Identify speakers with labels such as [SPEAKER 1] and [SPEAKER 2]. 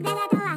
[SPEAKER 1] Bella